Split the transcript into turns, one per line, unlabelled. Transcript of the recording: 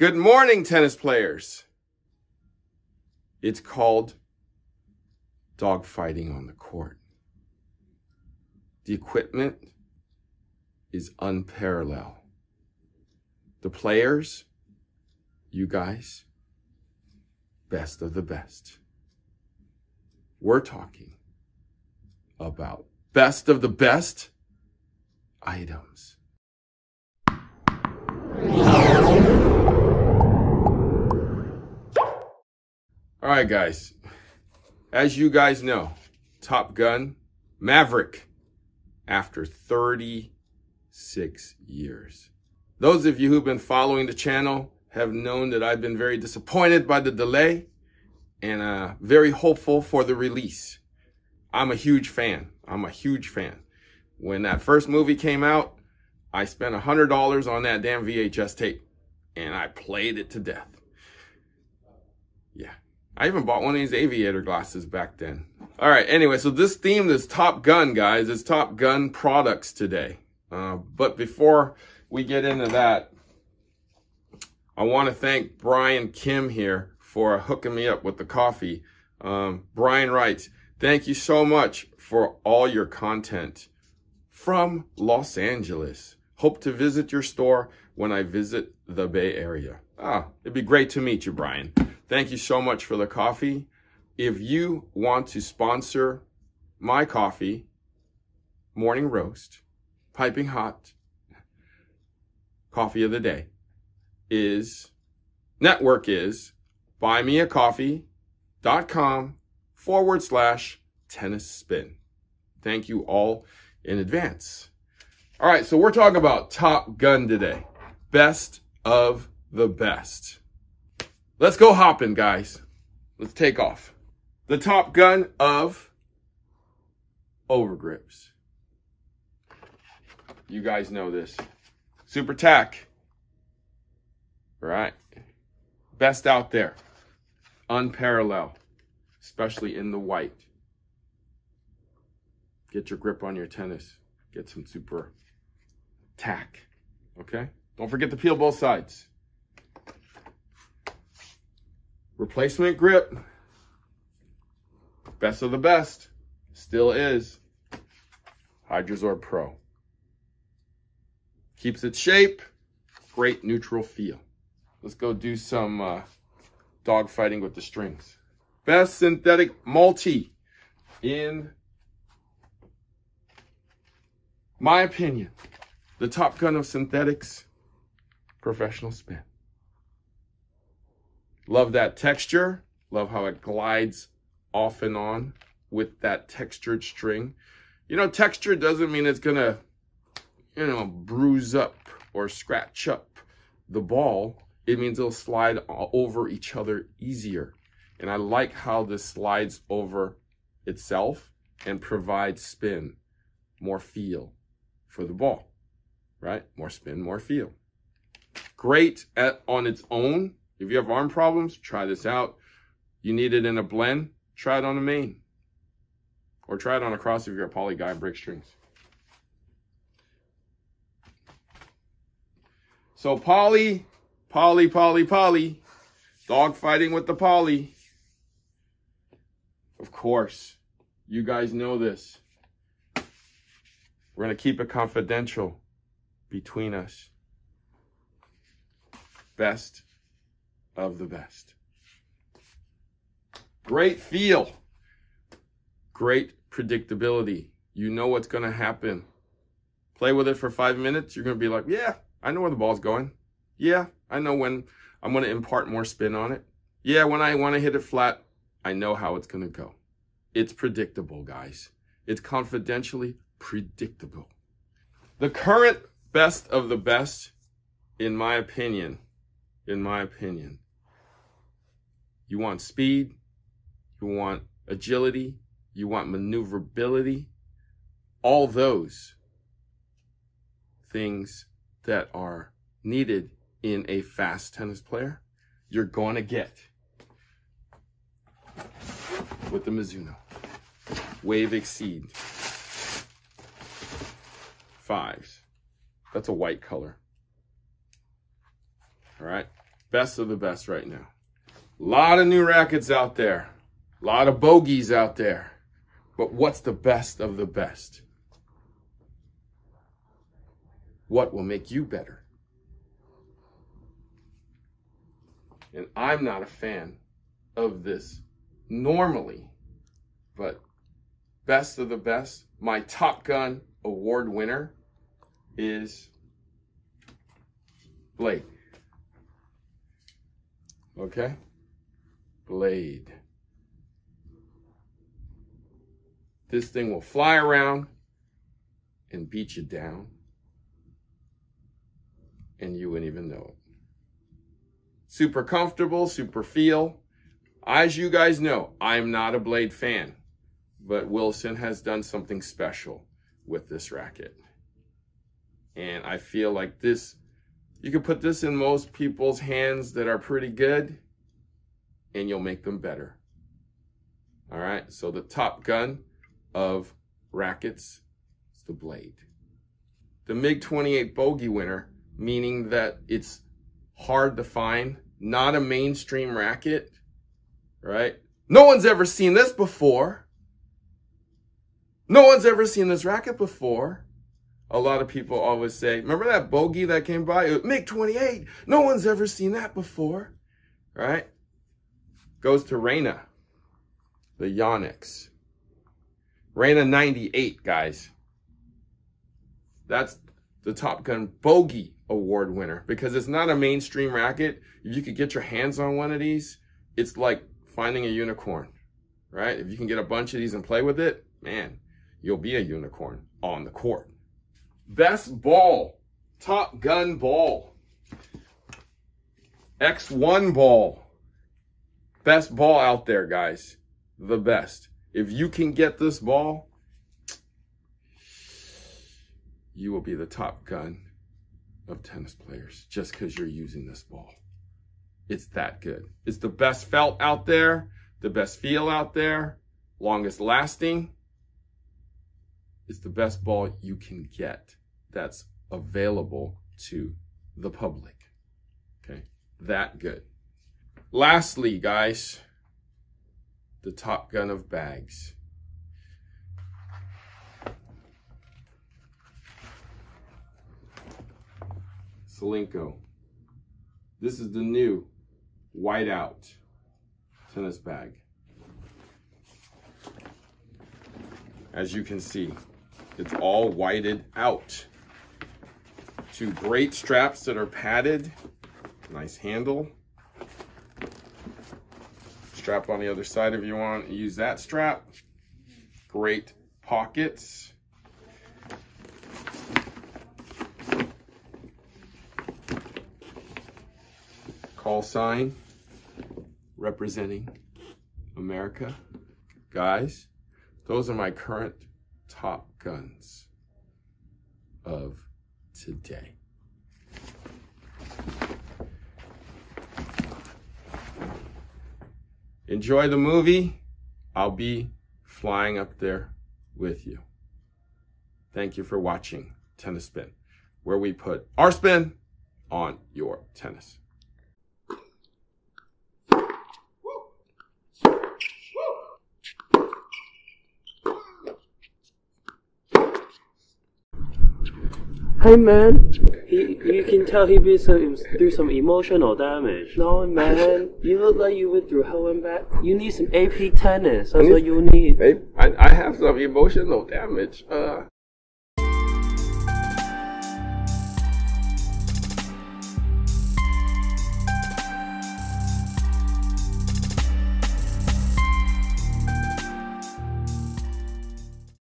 Good morning, tennis players. It's called dogfighting on the court. The equipment is unparalleled. The players, you guys, best of the best. We're talking about best of the best items. All right, guys. As you guys know, Top Gun Maverick after 36 years. Those of you who've been following the channel have known that I've been very disappointed by the delay and uh, very hopeful for the release. I'm a huge fan. I'm a huge fan. When that first movie came out, I spent $100 on that damn VHS tape and I played it to death. Yeah. I even bought one of these aviator glasses back then. All right. Anyway, so this theme is Top Gun, guys. It's Top Gun products today. Uh, but before we get into that, I want to thank Brian Kim here for hooking me up with the coffee. Um, Brian writes, thank you so much for all your content from Los Angeles. Hope to visit your store when I visit the Bay Area. Ah, it'd be great to meet you, Brian. Thank you so much for the coffee. If you want to sponsor my coffee, morning roast, piping hot, coffee of the day, is, network is buymeacoffee.com forward slash tennis spin. Thank you all in advance. All right, so we're talking about Top Gun today. Best of the best. Let's go hopping, guys. Let's take off. The Top Gun of overgrips. You guys know this. Super Tac. Right? Best out there. Unparalleled. Especially in the white. Get your grip on your tennis. Get some super Tac. Okay? Don't forget to peel both sides. Replacement grip. Best of the best. Still is. Hydrosorb Pro. Keeps its shape. Great neutral feel. Let's go do some uh, dog fighting with the strings. Best synthetic multi in my opinion. The top gun of synthetics, professional spin. Love that texture. Love how it glides off and on with that textured string. You know, texture doesn't mean it's gonna, you know, bruise up or scratch up the ball. It means it'll slide over each other easier. And I like how this slides over itself and provides spin, more feel for the ball, right? More spin, more feel. Great at, on its own. If you have arm problems, try this out. You need it in a blend, try it on a main. Or try it on a cross if you're a poly guy, break strings. So poly, poly, poly, poly, dog fighting with the poly. Of course, you guys know this. We're going to keep it confidential between us. Best of the best. Great feel. Great predictability. You know what's going to happen. Play with it for five minutes. You're going to be like, yeah, I know where the ball's going. Yeah, I know when I'm going to impart more spin on it. Yeah, when I want to hit it flat, I know how it's going to go. It's predictable, guys. It's confidentially predictable. The current best of the best, in my opinion, in my opinion, you want speed, you want agility, you want maneuverability, all those things that are needed in a fast tennis player, you're going to get with the Mizuno. Wave Exceed fives. That's a white color. All right. best of the best right now. A lot of new rackets out there. A lot of bogeys out there. But what's the best of the best? What will make you better? And I'm not a fan of this normally, but best of the best, my Top Gun award winner is Blade. Okay? Blade. This thing will fly around and beat you down, and you wouldn't even know it. Super comfortable, super feel. As you guys know, I'm not a Blade fan, but Wilson has done something special with this racket. And I feel like this, you can put this in most people's hands that are pretty good, and you'll make them better. All right, so the Top Gun of rackets is the blade. The MiG-28 bogey winner, meaning that it's hard to find, not a mainstream racket, right? No one's ever seen this before. No one's ever seen this racket before. A lot of people always say, remember that bogey that came by? MiG-28. No one's ever seen that before, right? Goes to Regna, the Yonex. Regna 98, guys. That's the Top Gun Bogey Award winner because it's not a mainstream racket. If you could get your hands on one of these, it's like finding a unicorn, right? If you can get a bunch of these and play with it, man, you'll be a unicorn on the court. Best ball, Top Gun ball. X1 ball. Best ball out there, guys. The best. If you can get this ball, you will be the top gun of tennis players just because you're using this ball. It's that good. It's the best felt out there, the best feel out there, longest lasting. It's the best ball you can get that's available to the public. Okay, that good. Lastly, guys, the Top Gun of bags. Solinco. This is the new whiteout tennis bag. As you can see, it's all whited out. Two great straps that are padded. Nice handle strap on the other side if you want use that strap. Great pockets. Call sign representing America. Guys, those are my current top guns of today. enjoy the movie. I'll be flying up there with you. Thank you for watching Tennis Spin, where we put our spin on your tennis.
Hey man, he, you can tell he been some, through some emotional damage. No man, you look like you went through hell and back. You need some Apeak tennis. That's what you need.
I, I have some emotional damage. Uh,